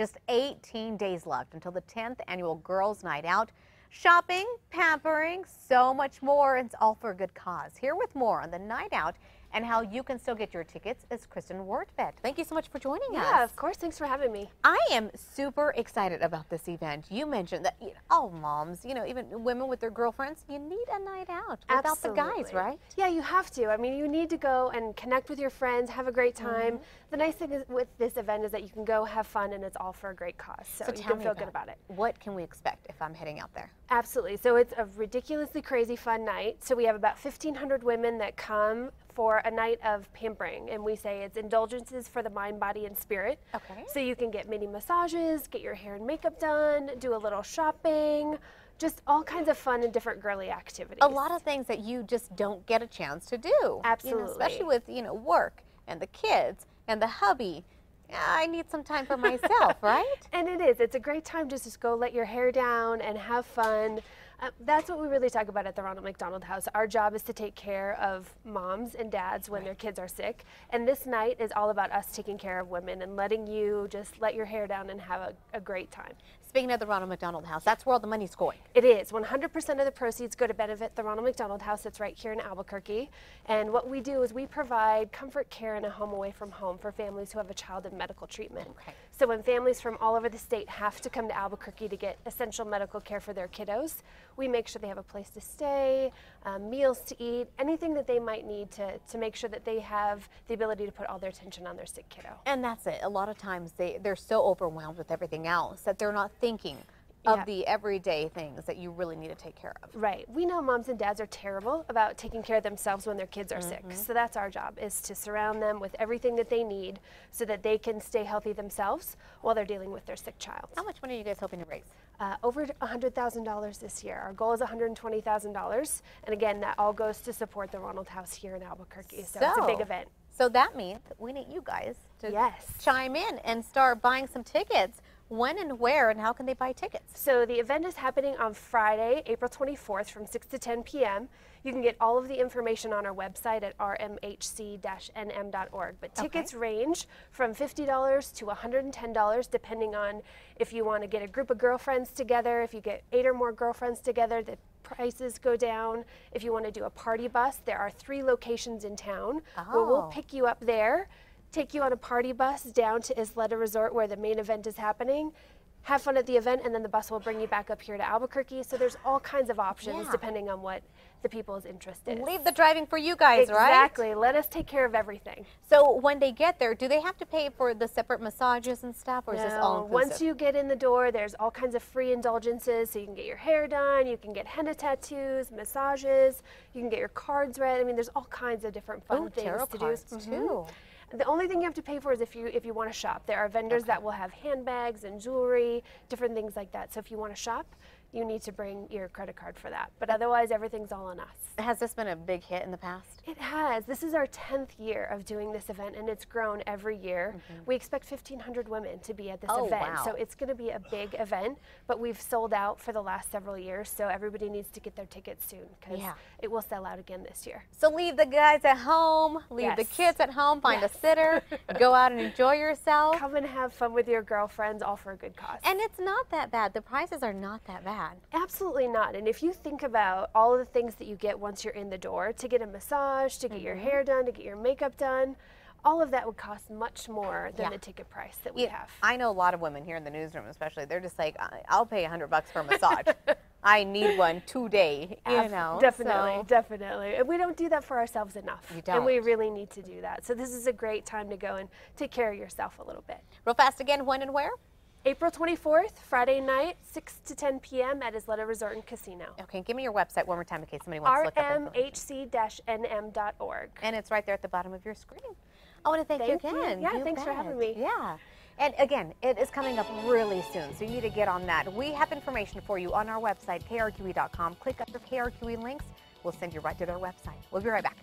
Just 18 days left until the 10th annual Girls Night Out. Shopping, pampering, so much more. It's all for a good cause. Here with more on the night out and how you can still get your tickets is Kristen Wortvet. Thank you so much for joining yeah, us. Yeah, of course. Thanks for having me. I am super excited about this event. You mentioned that you know, all moms, you know, even women with their girlfriends, you need a night out without Absolutely. the guys, right? Yeah, you have to. I mean, you need to go and connect with your friends, have a great time. Mm -hmm. The nice thing is, with this event is that you can go have fun and it's all for a great cause. So, so you can feel about good about it. What can we expect if I'm heading out there? Absolutely. So it's a ridiculously crazy fun night. So we have about 1,500 women that come for a night of pampering, and we say it's indulgences for the mind, body, and spirit. Okay. So you can get mini massages, get your hair and makeup done, do a little shopping, just all kinds of fun and different girly activities. A lot of things that you just don't get a chance to do. Absolutely. You know, especially with, you know, work and the kids and the hubby. I need some time for myself, right? And it is. It's a great time just to go let your hair down and have fun. Uh, that's what we really talk about at the Ronald McDonald House. Our job is to take care of moms and dads when right. their kids are sick. And this night is all about us taking care of women and letting you just let your hair down and have a, a great time. Speaking of the Ronald McDonald House, that's where all the money's going. It is. 100% of the proceeds go to benefit the Ronald McDonald House that's right here in Albuquerque. And what we do is we provide comfort care in a home away from home for families who have a child in medical treatment. Okay. So when families from all over the state have to come to Albuquerque to get essential medical care for their kiddos, we make sure they have a place to stay, um, meals to eat, anything that they might need to, to make sure that they have the ability to put all their attention on their sick kiddo. And that's it. A lot of times they, they're so overwhelmed with everything else that they're not thinking of yeah. the everyday things that you really need to take care of. Right. We know moms and dads are terrible about taking care of themselves when their kids are mm -hmm. sick. Mm-hmm. So that's our job is to surround them with everything that they need so that they can stay healthy themselves while they're dealing with their sick child. How much money are you guys hoping to raise? Uh, over $100,000 this year. Our goal is $120,000. And again, that all goes to support the Ronald House here in Albuquerque. So, so it's a big event. So that means we need you guys to yes. chime in and start buying some tickets when and where and how can they buy tickets? So the event is happening on Friday, April 24th from 6 to 10 p.m. You can get all of the information on our website at rmhc-nm.org. But tickets okay. range from $50 to $110 depending on if you want to get a group of girlfriends together, if you get eight or more girlfriends together, the prices go down. If you want to do a party bus, there are three locations in town oh. where we'll pick you up there take you on a party bus down to Isleta Resort where the main event is happening. Have fun at the event, and then the bus will bring you back up here to Albuquerque. So there's all kinds of options yeah. depending on what the people's interest is. Leave the driving for you guys, exactly. right? Exactly. Let us take care of everything. So when they get there, do they have to pay for the separate massages and stuff, or no. is this all inclusive? Once you get in the door, there's all kinds of free indulgences. So you can get your hair done, you can get henna tattoos, massages, you can get your cards read. I mean, there's all kinds of different fun Ooh, things to do. Mm -hmm. The only thing you have to pay for is if you if you want to shop. There are vendors okay. that will have handbags and jewelry, different things like that. So if you want to shop, you need to bring your credit card for that. But otherwise, everything's all on us. Has this been a big hit in the past? It has. This is our 10th year of doing this event, and it's grown every year. Mm -hmm. We expect 1,500 women to be at this oh, event. Wow. So it's going to be a big event, but we've sold out for the last several years, so everybody needs to get their tickets soon because yeah. it will sell out again this year. So leave the guys at home, leave yes. the kids at home, find yes. a sitter, go out and enjoy yourself. Come and have fun with your girlfriends, all for a good cause. And it's not that bad. The prices are not that bad. Absolutely not. And if you think about all of the things that you get once you're in the door, to get a massage, to get mm -hmm. your mm-hmm. hair done, to get your makeup done, all of that would cost much more than yeah. the ticket price that we yeah, have. I know a lot of women here in the newsroom, especially. They're just like, I'll pay a hundred bucks for a massage. I need one today. You know, definitely, so. definitely. And we don't do that for ourselves enough. You don't. And we really need to do that. So this is a great time to go and take care of yourself a little bit. Real fast again, when and where? April 24th, Friday night, 6 to 10 p.m. at Isleta Resort and Casino. Okay, give me your website one more time in case somebody wants to look it up rmhc-nm.org. And it's right there at the bottom of your screen. I want to thank, thank you again. You. Yeah, you thanks bet. for having me. Yeah. And again, it is coming up really soon, so you need to get on that. We have information for you on our website, krqe.com. Click under KRQE links. We'll send you right to their website. We'll be right back.